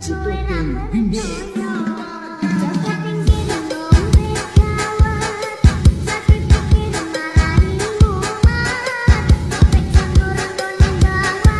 只会让